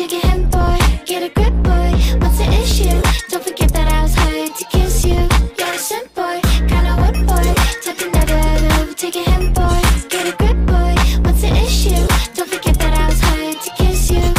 Take a hint, boy. Get a grip, boy. What's the issue? Don't forget that I was hired to kiss you. You're a simp, boy. Kinda what, boy? Type of never ever take a hint, boy. Get a grip, boy. What's the issue? Don't forget that I was hired to kiss you.